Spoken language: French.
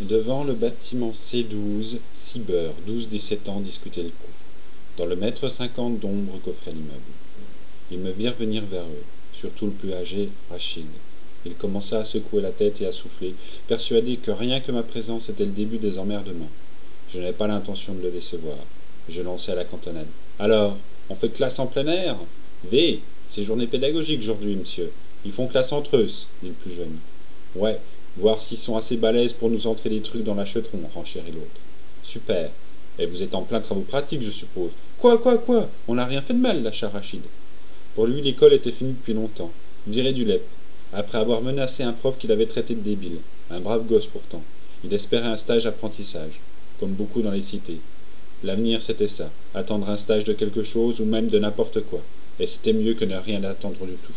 Devant le bâtiment C12, six beurs, douze-dix-sept ans discutaient le coup. Dans le mètre cinquante d'ombre qu'offrait l'immeuble. Ils me virent venir vers eux, surtout le plus âgé, Rachid. Il commença à secouer la tête et à souffler, persuadé que rien que ma présence était le début des emmerdements. Je n'avais pas l'intention de le décevoir. Je lançai à la cantonade. Alors, on fait classe en plein air? V, c'est journée pédagogique aujourd'hui, monsieur. Ils font classe entre eux, dit le plus jeune. Ouais, voir s'ils sont assez balèzes pour nous entrer des trucs dans l'achetron, renchérit l'autre. Super. Et vous êtes en plein travaux pratiques, je suppose. Quoi, quoi, quoi? On n'a rien fait de mal, lâcha Rachid. Pour lui, l'école était finie depuis longtemps. Il dirait du lep. Après avoir menacé un prof qu'il avait traité de débile. Un brave gosse pourtant. Il espérait un stage d'apprentissage, comme beaucoup dans les cités. L'avenir, c'était ça. Attendre un stage de quelque chose ou même de n'importe quoi. Et c'était mieux que ne rien attendre du tout.